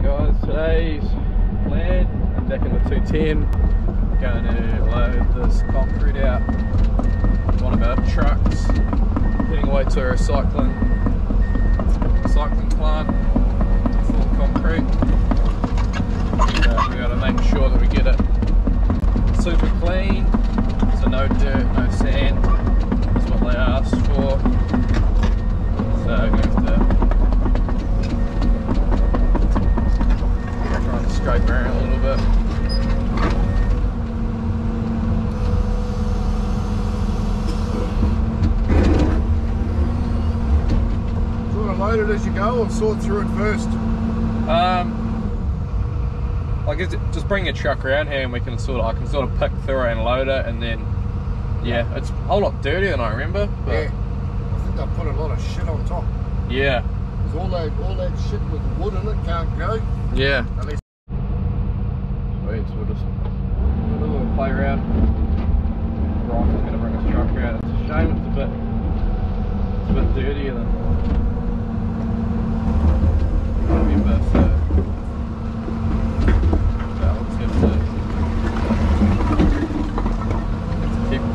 going guys? Today's plan, I'm back in the 210, going to load this concrete out one of our trucks, heading away to a recycling, recycling plant, full concrete. And, uh, we got to make sure that we get it super clean, so no dirt, no sand, that's what they asked for. So going have to and scrape a little bit. Want to load it as you go or sort through it first? Um, I guess just bring your truck around here and we can sort of, I can sort of pick through it and load it and then, yeah, it's a whole lot dirtier than I remember. But Yeah. I think they put a lot of shit on top. yeah, all that all that shit with wood in it can't go. yeah. Unless Sweet, so we'll just a play around. Bryce is going to bring his truck around. It's a shame it's a bit, it's a bit dirtier than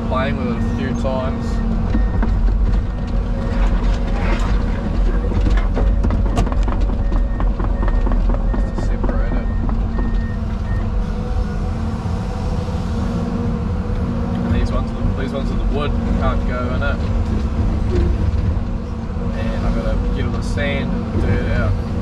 playing with it a few times. Are the, wood can't go in it. And got to get all the sand and the dirt out.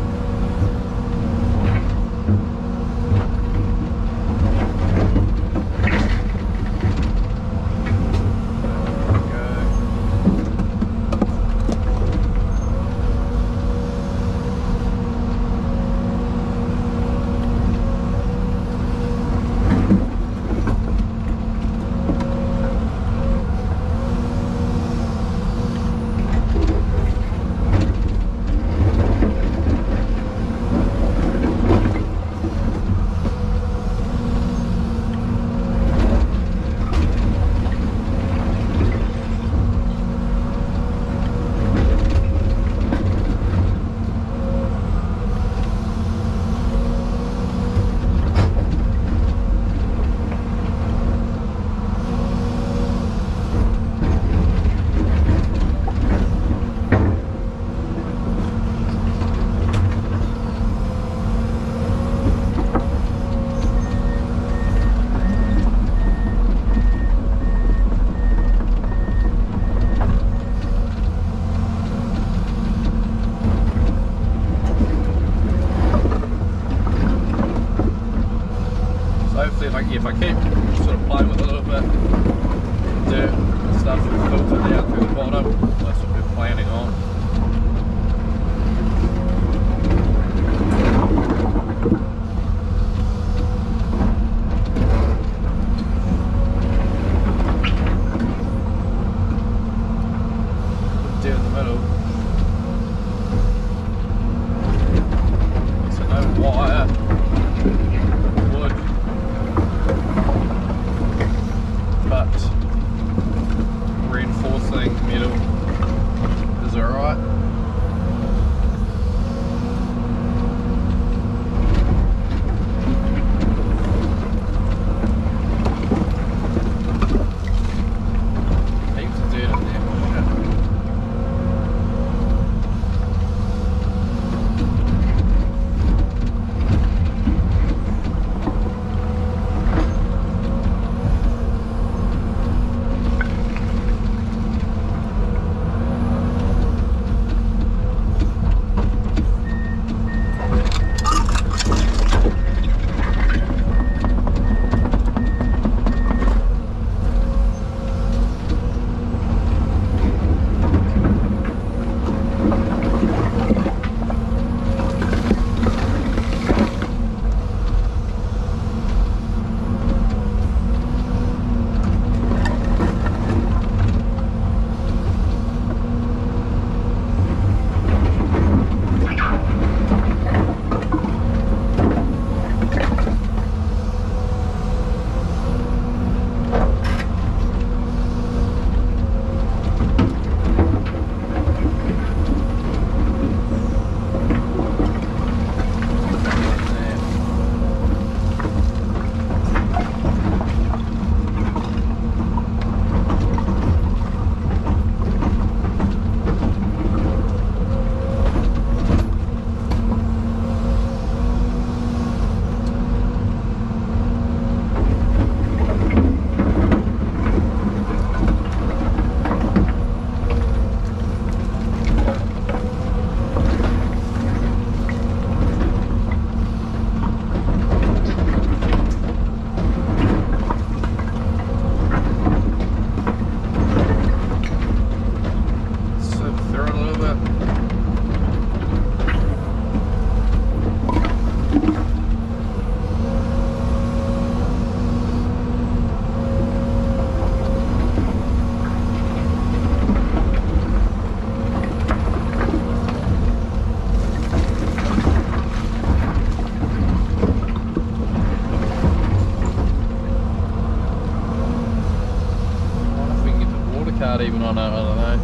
Start even on it, I don't know.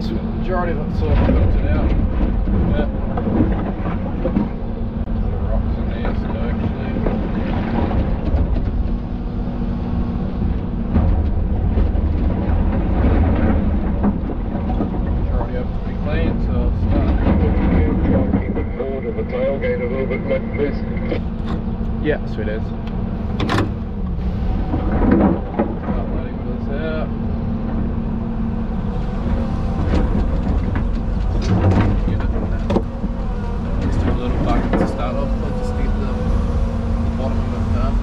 So the majority of it's all cooked it out. Yeah. Rocks in there still actually. Majority of it's pretty clean, so I'll start. Keep it forward of the tailgate a little bit, mate, please. Yeah, sweet as. Start loading this out. Get it. Just do a little bucket to start off with, just to get the, the bottom of it done.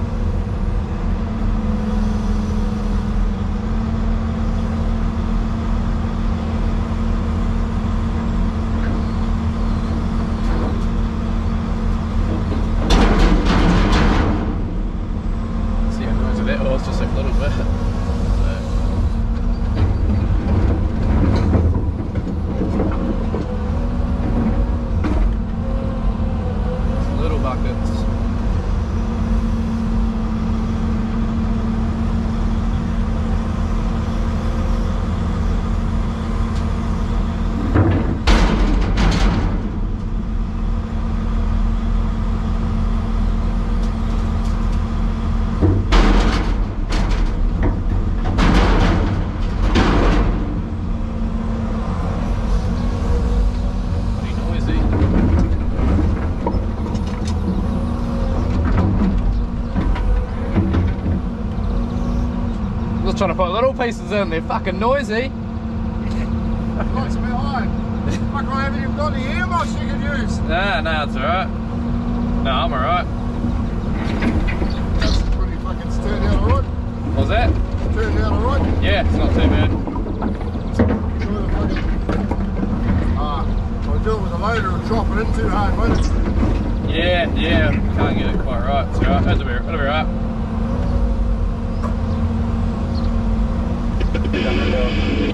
See how noise of that was, just like a little bit. So. Just little buckets. Pretty noisy. Just trying to put little pieces in, they're fucking noisy. Behind. Fuck, I haven't even got earmuffs you can use. Nah, nah, it's alright. No, I'm alright. That's pretty fucking turned out alright. What was that? Turned out alright. Yeah, it's not too bad. Enjoy the fucking. Ah, I do it with a loader and drop it in too hard, won't it? Yeah, yeah, can't get it quite right. It's alright, it'll be, it'll be right. видео.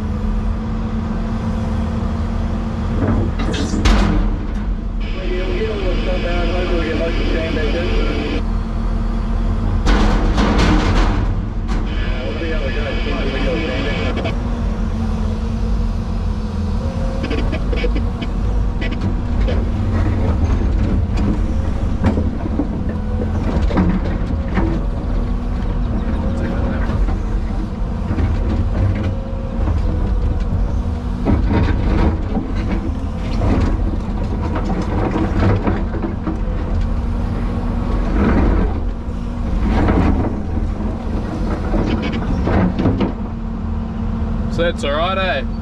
That's alright, eh?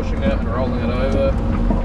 pushing it and rolling it over.